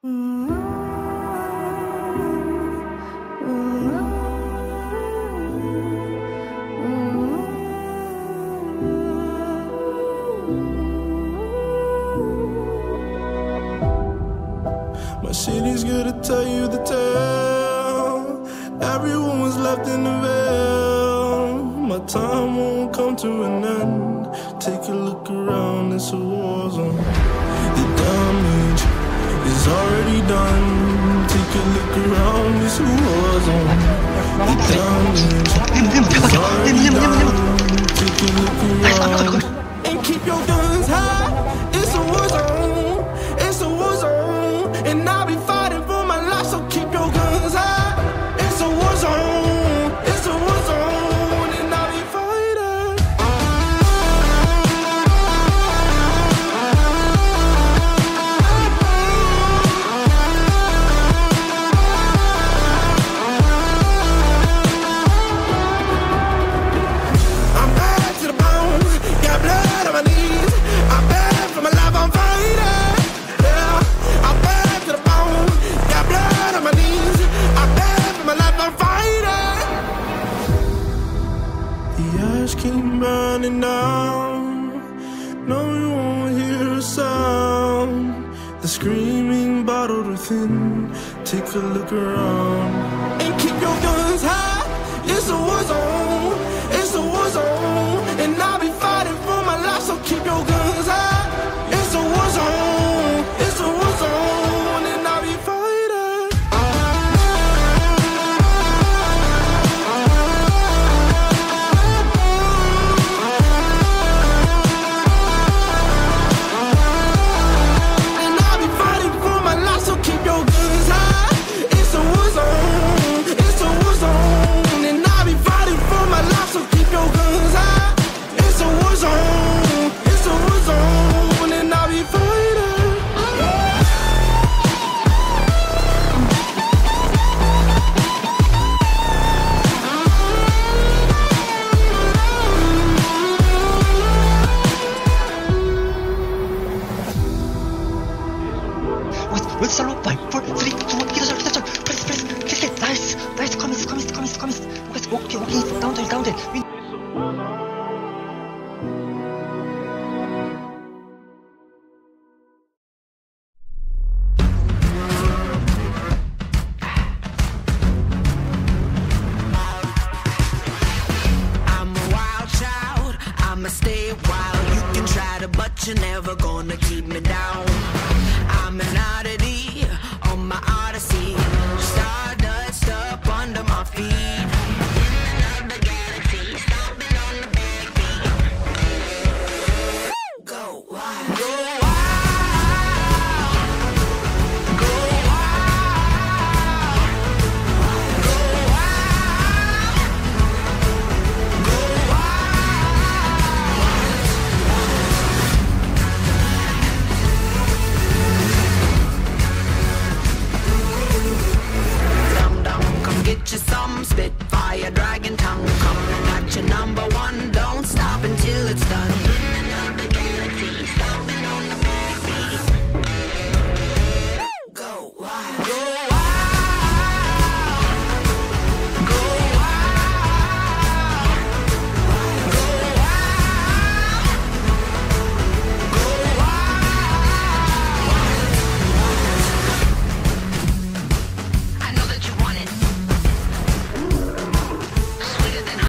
My city's gonna tell you the tale. Everyone was left in the veil. My time won't come to an end. Take a look around, it's a war zone. Is already done. Take a look around, a war zone. The damage is already done. Take a look around. Blood on my knees. I'm bad for my life, I'm fighting. Yeah, I'm to the bone, got blood on my knees. I'm for my life, I'm fighting. The ash keep burning down. No, you won't hear a sound. The screaming bottled within. Take a look around With, with solo five, four, three, two, one, 기다려, 기다려. Press, press, kiss it. Nice, nice. Commit, commit, commit, commit. Press, 오케이, 오케이. Down there, down there. Win. I'm a wild child, I'ma stay wild. You can try to, but you're never gonna your number one. Don't stop until it's done.